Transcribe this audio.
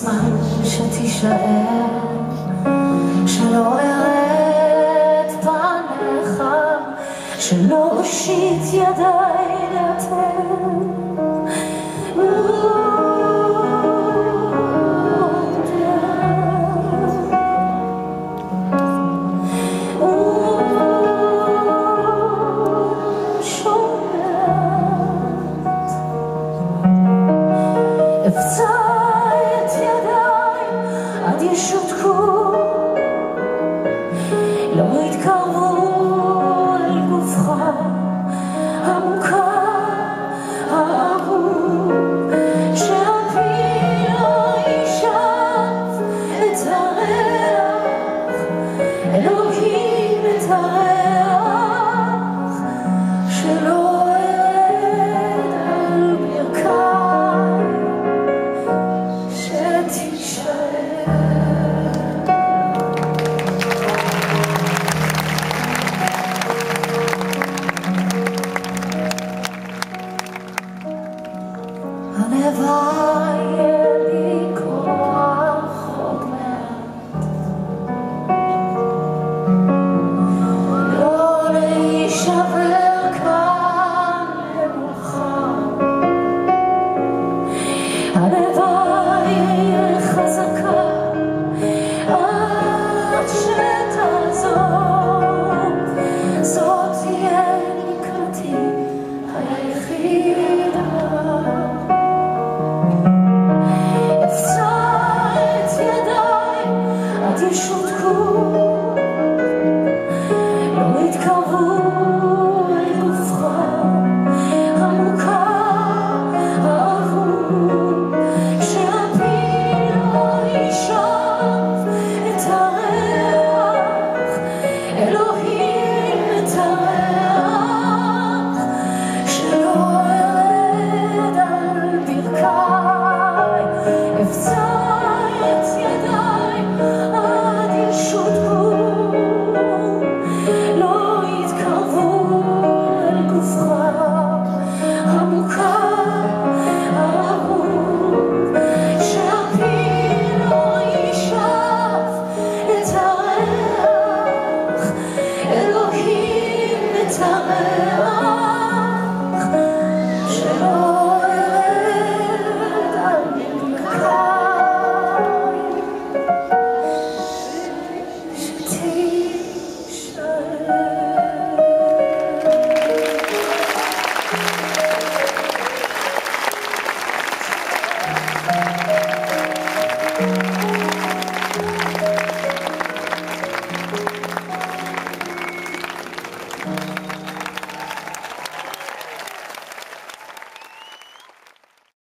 זמן שתישאר, שלא אראה את פניך, שלא אושיט ידיי לתת. אפצע את ידיי עד ישותקו